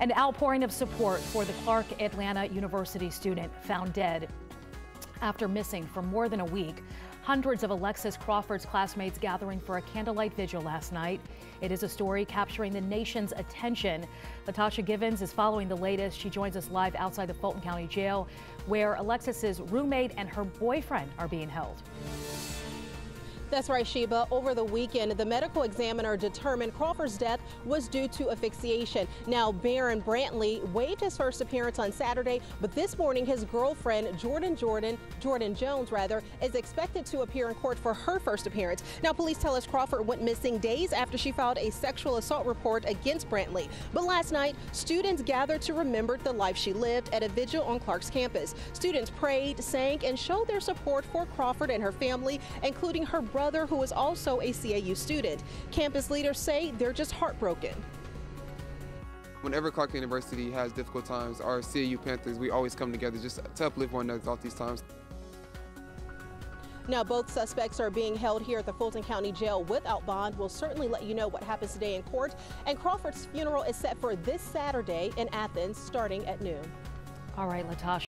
An outpouring of support for the Clark Atlanta University student found dead after missing for more than a week. Hundreds of Alexis Crawford's classmates gathering for a candlelight vigil last night. It is a story capturing the nation's attention. Latasha Givens is following the latest. She joins us live outside the Fulton County Jail, where Alexis's roommate and her boyfriend are being held. That's right, Sheba. Over the weekend, the medical examiner determined Crawford's death was due to asphyxiation. Now, Barron Brantley waived his first appearance on Saturday, but this morning his girlfriend, Jordyn Jordyn, Jordyn Jones rather, is expected to appear in court for her first appearance. Now, police tell us Crawford went missing days after she filed a sexual assault report against Brantley. But last night, students gathered to remember the life she lived at a vigil on Clark's campus. Students prayed, sang, and showed their support for Crawford and her family, including her brother brother who is also a CAU student. Campus leaders say they're just heartbroken. Whenever Clark University has difficult times, our CAU Panthers, we always come together just to uplift one another throughout these times. Now, both suspects are being held here at the Fulton County Jail without bond. We'll certainly let you know what happens today in court. And Crawford's funeral is set for this Saturday in Athens, starting at noon. All right, Latasha.